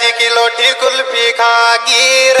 जी की लोटी कुल्फी खा गिर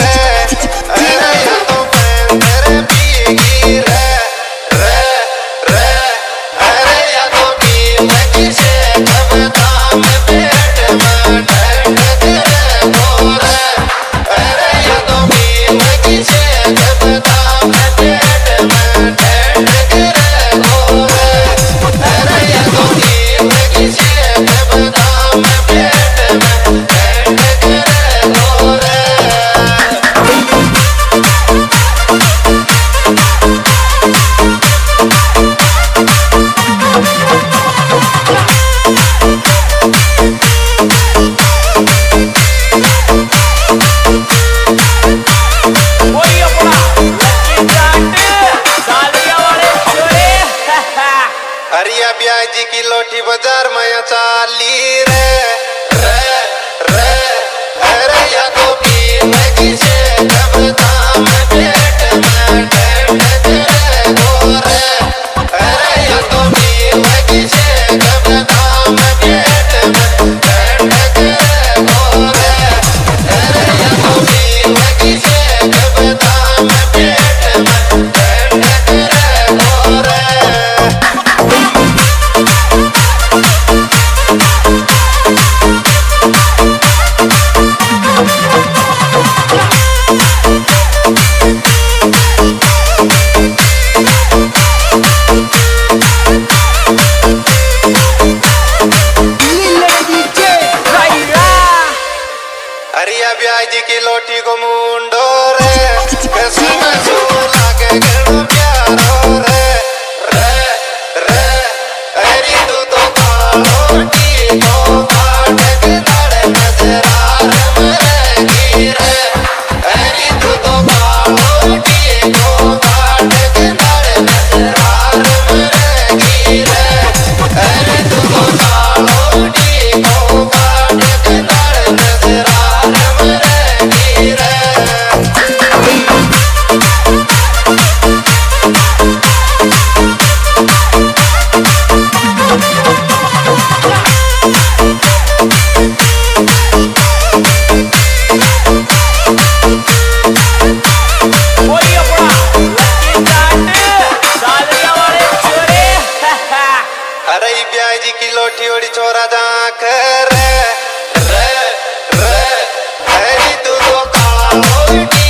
हरिया ब्याह जी की लोटी बाज़ार माया चाली रे। रे रे, हरिया को तो पी मैं किसे como रजा कर रे रे रे तू तो काला